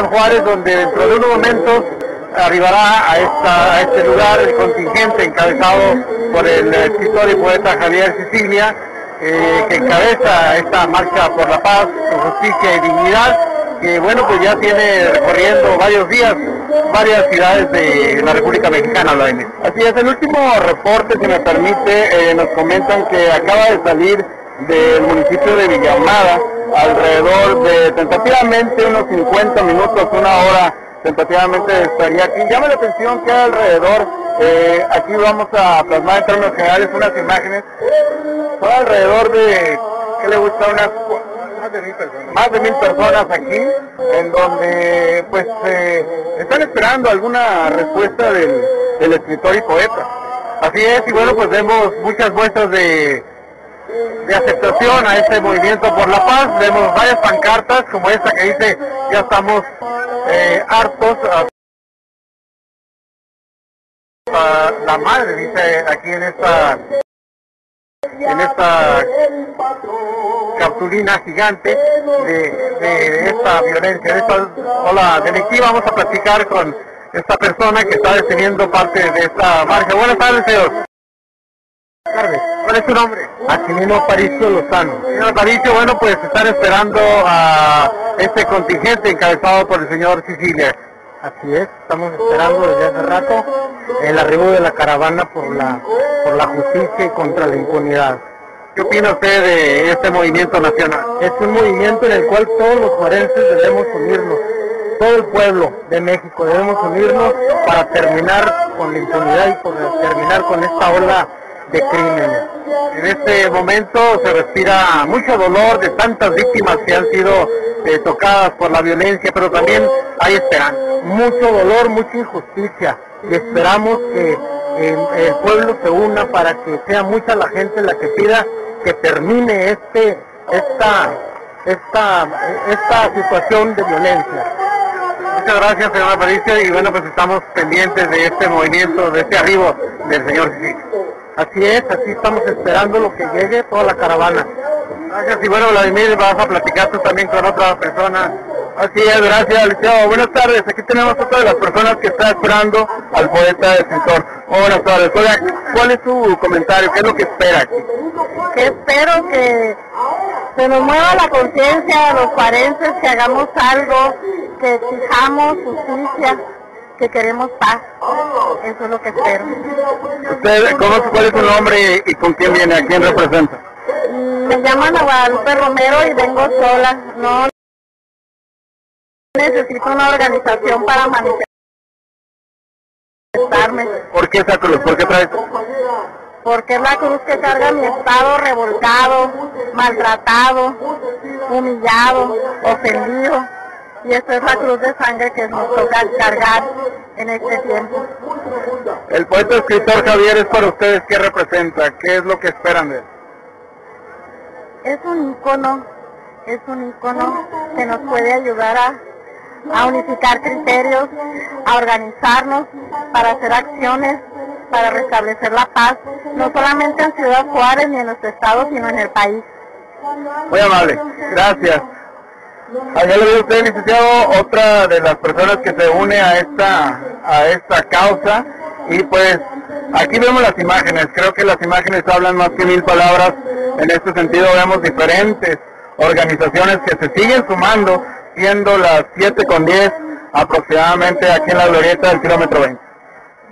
Ciudad Juárez, donde dentro de unos momentos arribará a, este lugar el contingente encabezado por el escritor y poeta Javier Sicilia, eh, que encabeza esta marcha por la paz, justicia y dignidad, que bueno, pues ya tiene recorriendo varios días varias ciudades de la República Mexicana, la Así es, el último reporte, si me permite, eh, nos comentan que acaba de salir del municipio de Villamada, alrededor de tentativamente unos 50 minutos, una hora tentativamente estaría aquí. Llama la atención que alrededor, eh, aquí vamos a plasmar en términos generales unas imágenes, alrededor de, ¿qué le gusta? Unas más de mil personas. Más de mil personas aquí, en donde pues eh, están esperando alguna respuesta del, del escritor y poeta. Así es, y bueno, pues vemos muchas muestras de, de aceptación a este movimiento por la paz. Vemos varias pancartas como esta que dice ya estamos eh, hartos. A, la madre dice aquí en esta en esta capsulina gigante de, esta violencia, de esta ola delictiva. Vamos a platicar con esta persona que está deteniendo parte de esta marcha. Buenas tardes. Buenas tardes. ¿Cuál es su nombre? Aquilino Paricio Lozano. Señor Paricio, bueno, pues están esperando a este contingente encabezado por el señor Sicilia. Así es, estamos esperando desde hace rato el arribo de la caravana por la, por la justicia y contra la impunidad. ¿Qué opina usted de este movimiento nacional? Es un movimiento en el cual todos los juarenses debemos unirnos, todo el pueblo de México debemos unirnos para terminar con la impunidad y terminar con esta ola de crímenes. En este momento se respira mucho dolor de tantas víctimas que han sido eh, tocadas por la violencia, pero también hay esperanza. Mucho dolor, mucha injusticia y esperamos que eh, el pueblo se una para que sea mucha la gente la que pida que termine este esta esta esta situación de violencia. Muchas gracias, señora Aparicio, y bueno, pues estamos pendientes de este movimiento, de este arribo del señor Así es, así estamos esperando lo que llegue toda la caravana. Gracias, y bueno, Vladimir, vas a platicar también con otra persona. Así es, gracias, licenciado. Buenas tardes, aquí tenemos otra de las personas que está esperando al poeta escritor. buenas tardes. ¿cuál es su comentario? ¿Qué es lo que espera aquí? Que espero que se nos mueva la conciencia a los parenses, que hagamos algo, que exijamos justicia, que queremos paz. Eso es lo que espero. ¿Usted, cómo, cuál es su nombre y, con quién viene? ¿A quién representa? Me llaman a Guadalupe Romero y vengo sola. No necesito una organización para manifestarme. ¿Por qué esa cruz? ¿Por qué traes? Porque es la cruz que carga mi estado revolcado, maltratado, humillado, ofendido y esta es la cruz de sangre que nos toca cargar en este tiempo. El poeta escritor Javier es para ustedes, ¿qué representa? ¿Qué es lo que esperan de él? Es un icono, es un icono que nos puede ayudar a, a unificar criterios, a organizarnos para hacer acciones para restablecer la paz, no solamente en Ciudad Juárez ni en nuestro estado, sino en el país. Muy amable, gracias. Allá lo ve usted, licenciado, otra de las personas que se une a esta, a esta causa. Y pues aquí vemos las imágenes, creo que las imágenes hablan más que mil palabras, en este sentido vemos diferentes organizaciones que se siguen sumando, siendo las 7 con 10 aproximadamente aquí en la glorieta del kilómetro 20.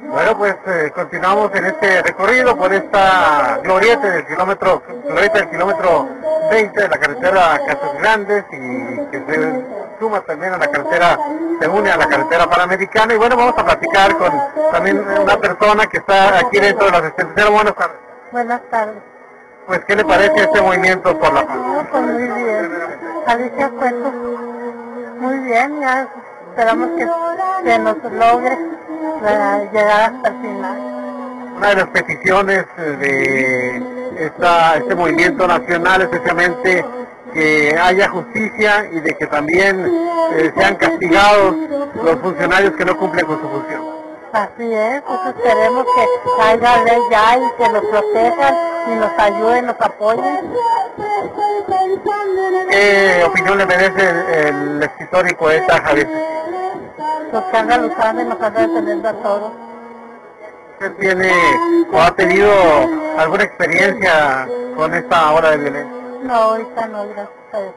Bueno, pues eh, continuamos en este recorrido por esta glorieta del kilómetro, glorieta del kilómetro 20 de la carretera Casas Grandes y que se suma también a la carretera, se une a la carretera panamericana y bueno, vamos a platicar con también una persona que está aquí dentro de las extensiones. Buenas tardes. Buenas tardes. Pues, ¿qué le parece este movimiento por la paz? pues muy bien. Alicia Cueto. Muy bien, ya esperamos que se nos logre llegar hasta el final. Una de las peticiones de esta, este movimiento nacional, especialmente que haya justicia y de que también eh, sean castigados los funcionarios que no cumplen con su función. Así es, pues esperemos que haya ley ya y que nos protejan y nos ayuden, nos apoyen. ¿Qué opinión le merece el, escritor y poeta Javier? Los que andan luchando y nos andan defendiendo a todos. ¿Usted tiene o ha tenido alguna experiencia con esta hora de violencia? No, ahorita no, gracias a Dios.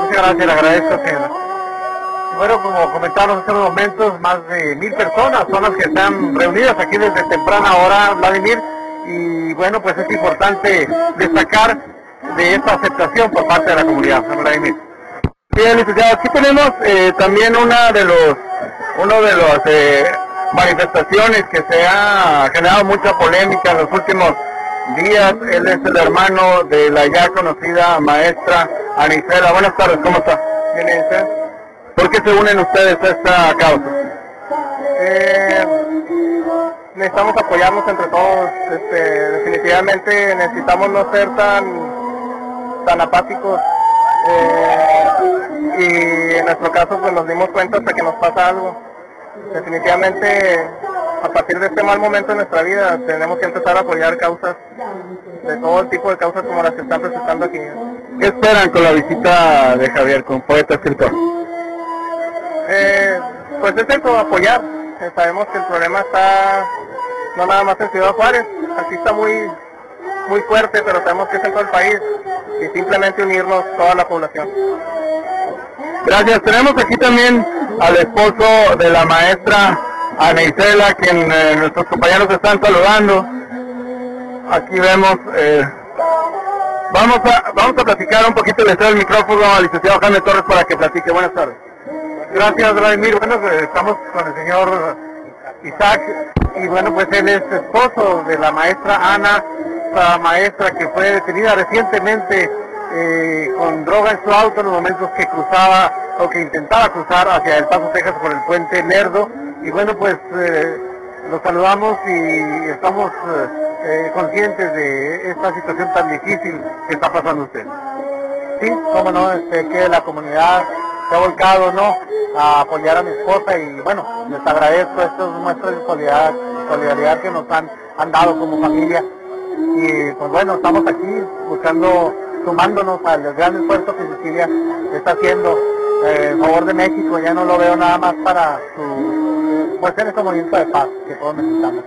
Muchas gracias, le agradezco, señora. Bueno, como comentamos hace unos momentos, más de mil personas son las que están reunidas aquí desde temprana hora, Vladimir, y bueno, pues es importante destacar de esta aceptación por parte de la comunidad, Vladimir. Bien, licenciado, aquí tenemos eh, también una de los, uno de los eh, manifestaciones que se ha generado mucha polémica en los últimos días. Él es el hermano de la ya conocida maestra Anisela. Buenas tardes, ¿cómo está? Bien, ¿y usted? ¿Por qué se unen ustedes a esta causa? Eh, necesitamos apoyarnos entre todos. Este, definitivamente necesitamos no ser tan, tan apáticos. eh, y en nuestro caso pues nos dimos cuenta hasta que nos pasa algo. Definitivamente a partir de este mal momento en nuestra vida tenemos que empezar a apoyar causas de todo tipo de causas como las que están presentando aquí. ¿Qué esperan con la visita de Javier, con poeta escritor? Eh, pues es eso, apoyar. Eh, sabemos que el problema está no nada más en Ciudad Juárez, aquí está muy muy fuerte, pero sabemos que es en todo el país y simplemente unirnos toda la población. Gracias. Tenemos aquí también al esposo de la maestra Ana Isela, quien eh, nuestros compañeros están saludando. Aquí vemos, eh, vamos a vamos a platicar un poquito, le cedo el micrófono al licenciado Jaime Torres para que platique. Buenas tardes. Gracias, Vladimir. Bueno, pues, estamos con el señor Isaac y bueno, pues él es esposo de la maestra Ana, esta maestra que fue detenida recientemente eh, con droga en su auto en los momentos que cruzaba o que intentaba cruzar hacia El Paso, Texas por el puente Lerdo. Y bueno, pues eh, los saludamos y estamos eh, eh, conscientes de esta situación tan difícil que está pasando usted. Sí, cómo no, este, que la comunidad se ha volcado, ¿no? A apoyar a mi esposa y bueno, les agradezco estas muestras de solidaridad, solidaridad que nos han, han dado como familia. Y pues bueno, estamos aquí buscando, sumándonos al gran esfuerzo que Sicilia está haciendo en favor de México. Ya no lo veo nada más para su, pues en este movimiento de paz que todos necesitamos.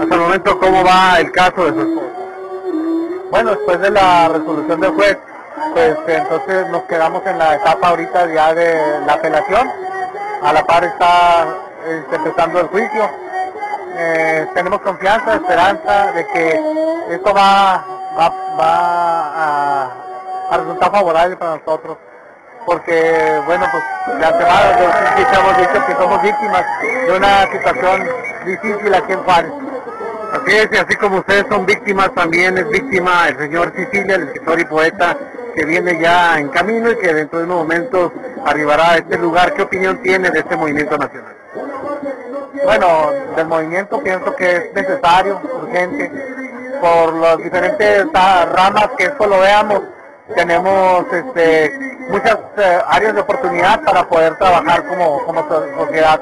Hasta el momento, ¿cómo va el caso de su esposa? Bueno, después de la resolución del juez, pues entonces nos quedamos en la etapa ahorita ya de la apelación. A la par está este, empezando el juicio. Eh, tenemos confianza, esperanza de que esto va, va, va a, a resultar favorable para nosotros. Porque, bueno, pues de antemano de- hemos dicho que somos víctimas de una situación difícil aquí en Juárez. Así es, y así como ustedes son víctimas, también es víctima el señor Sicilia, el escritor y poeta, que viene ya en camino y que dentro de unos momentos arribará a este lugar. ¿Qué opinión tiene de este movimiento nacional? Bueno, del movimiento pienso que es necesario, urgente, por las diferentes ramas que esto lo veamos. Tenemos este, muchas eh, áreas de oportunidad para poder trabajar como, como so- sociedad.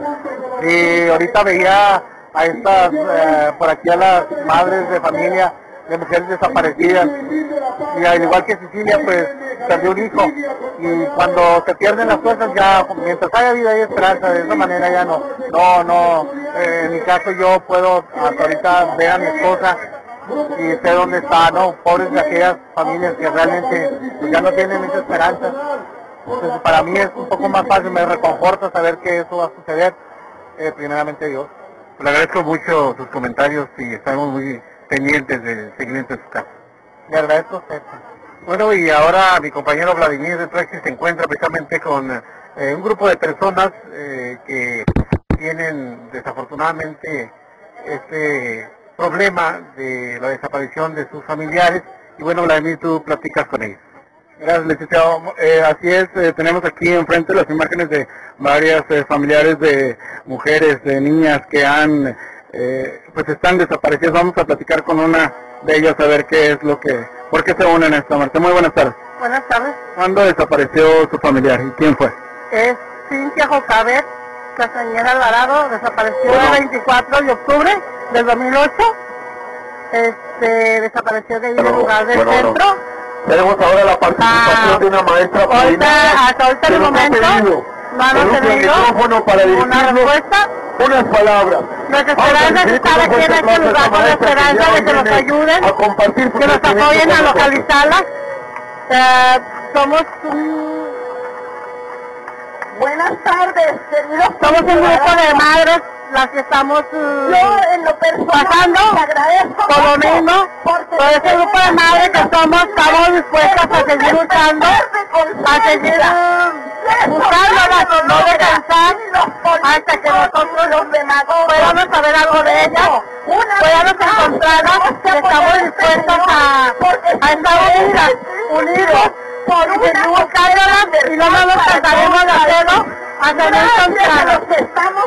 Y ahorita veía a estas, eh, por aquí a las madres de familia, de mujeres desaparecidas. Y al igual que Cecilia, pues perdió un hijo. Y cuando se pierden las cosas, ya, mientras haya vida hay esperanza. De esa manera ya no, no, no. eh, en mi caso yo puedo hasta ahorita ver a mi esposa y sé dónde está, ¿no? Pobres de aquellas familias que realmente pues, ya no tienen mucha esperanza. Entonces para mí es un poco más fácil, me reconforta saber que eso va a suceder, eh, primeramente Dios. Le agradezco mucho sus comentarios y estamos muy pendientes del seguimiento de su caso. Le agradezco a usted. Bueno, y ahora mi compañero Vladimir de Trexi se encuentra precisamente con eh, un grupo de personas eh, que tienen desafortunadamente este problema de la desaparición de sus familiares. Y bueno, Vladimir, tú platicas con ellos. Gracias, licenciado. Eh, así es, eh, tenemos aquí enfrente las imágenes de varias eh, familiares de mujeres, de niñas que han, eh, pues están desaparecidas. Vamos a platicar con una de ellas a ver qué es lo que, por qué se unen a esta marcha. Muy buenas tardes. Buenas tardes. ¿Cuándo desapareció su familiar y quién fue? Es Cintia Jocabet Castañeda Alvarado, desapareció Bueno. el 24 de octubre del 2008. Este, desapareció de ahí del lugar del bueno, centro. Tenemos ahora la participación Ah, de una maestra ahorita- hasta ahorita el momento, pedido No han con un tenido micrófono para una respuesta. unas palabras. Nuestra Vamos a esperanza es estar aquí en este lugar con la esperanza de que nos ayuden, a compartir que nos apoyen a localizarlas. Eh, somos un... Buenas tardes, queridos. Somos un grupo de madres las que estamos eh, pasando por lo mismo. Por ese grupo de madres que somos, estamos dispuestas a seguir luchando, a seguir eh, buscándolas, no descansar hasta que nosotros los demás podamos saber algo de ellas, podamos encontrarlas, que estamos dispuestas a, a estar unidas, unidos, y seguir buscándolas y no nos cansaremos de hacerlo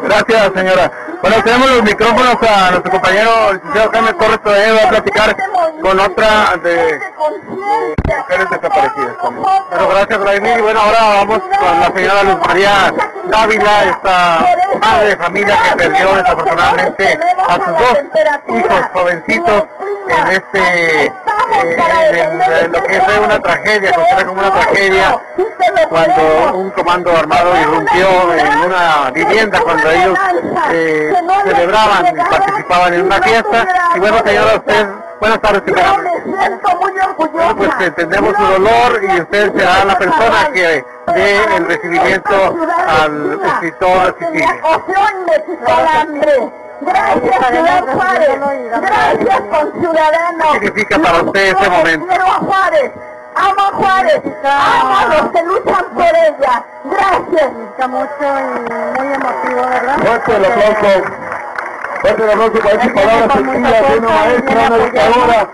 Gracias, señora. Bueno, tenemos los micrófonos a nuestro compañero, el licenciado Jaime Torres, todavía va a platicar con otra de mujeres desaparecidas. Bueno, gracias, Vladimir. Y bueno, ahora vamos con la señora Luz María Dávila, esta madre de familia que perdió desafortunadamente a sus dos hijos jovencitos en este, en, en lo que fue una tragedia, considerada como una tragedia, cuando un comando armado irrumpió en una vivienda cuando ellos eh, celebraban y participaban en una fiesta. Y bueno, señora, usted, buenas tardes, señora. Bueno, pues entendemos su dolor y usted será la persona que dé el recibimiento al escritor Sicilia. Gracias, señor Juárez. Gracias, conciudadanos. ¿Qué significa para usted ese momento? Quiero a Juárez. Amo a Juárez. Amo a los que luchan por ella. Gracias. Está mucho y muy emotivo, ¿verdad? Fuerte el aplauso. Fuerte el aplauso para esas palabras sencillas de una maestra, una educadora.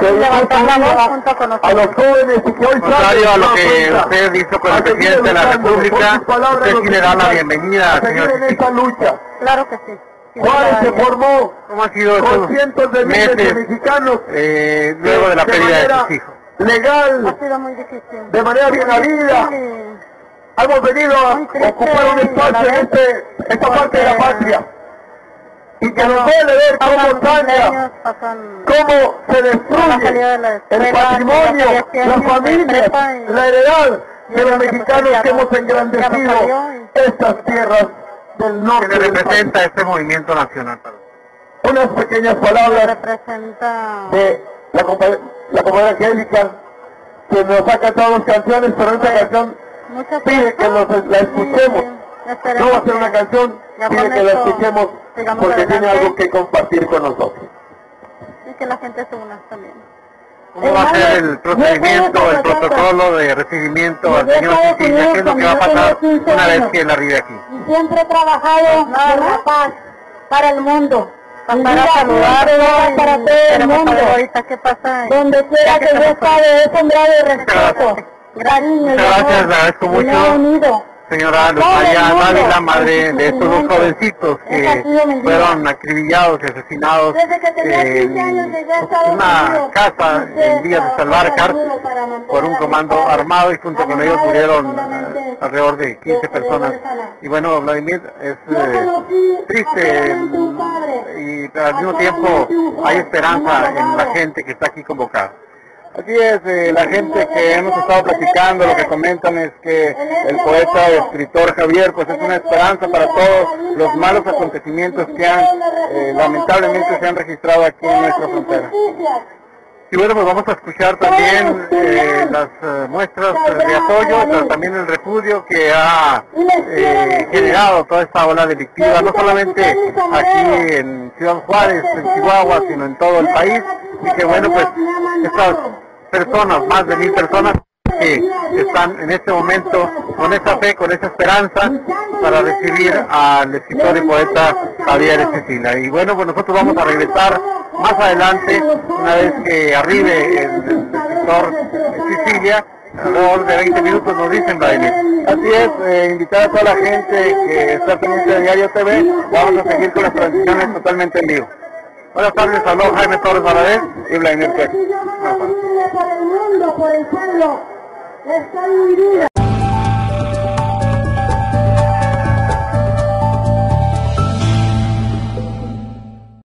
Que Levantar la voz junto con a nosotros. los jóvenes y que hoy Contrario a lo que a usted hizo con el A presidente de la República, usted sí le da la bienvenida, a señor en esta lucha. Claro que sí. Juárez se formó ¿Cómo han sido con cientos de miles de mexicanos eh, luego de la pérdida de manera sus hijos? legal, Ha sido muy difícil. de manera bien habida. Hemos venido a ocupar un espacio en este, esta parte de la patria. Y que nos duele ver cómo pasan cómo se destruye la el patrimonio, la y- la heredad de los mexicanos que hemos engrandecido estas tierras del norte. ¿Qué le del país. representa este movimiento nacional? Unas pequeñas palabras representa de la compañera, la compañera Angélica, que nos ha cantado dos canciones, pero esta canción pide que los- la escuchemos. no va a ser una canción, pide que la escuchemos porque tiene algo que compartir con nosotros. y que la gente se una también. ¿Cómo va a ser el procedimiento, el protocolo de recibimiento al señor Sicilia? ¿Qué es lo que va a pasar una vez que él arribe aquí? Y siempre he trabajado por la paz para el mundo. Mi Para saludarlo para todo el mundo. ahorita qué pasa. Donde quiera que yo estamos estado he sembrado respeto, cariño gracias, agradezco mucho. Señora mundo, Dávila, madre su de estos dos jovencitos que fueron acribillados y asesinados Desde que tenía 15 años en una casa en vías de Salvar trabajar duro para mantener por un comando armado y junto con ellos murieron eh, alrededor de 15 de- de personas. Y bueno, Vladimir, es eh, triste y al mismo tiempo hay esperanza en la gente que está aquí convocada. Así es, eh, la gente que hemos estado platicando, lo que comentan es que el poeta y escritor Javier, pues es una esperanza para todos los malos acontecimientos que han, eh, lamentablemente se han registrado aquí en nuestra frontera. Y bueno, pues vamos a escuchar también eh, las muestras de apoyo, pero también el repudio que ha generado toda esta ola delictiva, no solamente aquí en Ciudad Juárez, en Chihuahua, sino en todo el país. Y que bueno, pues estas personas, más de mil personas, que están en este momento con esa fe, con esa esperanza para recibir al escritor y poeta Javier Cecilia. Y bueno, pues nosotros vamos a regresar más adelante, una vez que arribe el, escritor Sicilia, alrededor de 20 minutos nos dicen Vladimir. Así es, eh, invitar a toda la gente que está pendiente de Diario TV, vamos a seguir con las transmisiones totalmente en vivo. Buenas tardes, habló Jaime Torres Varadez y Vladimir Pérez.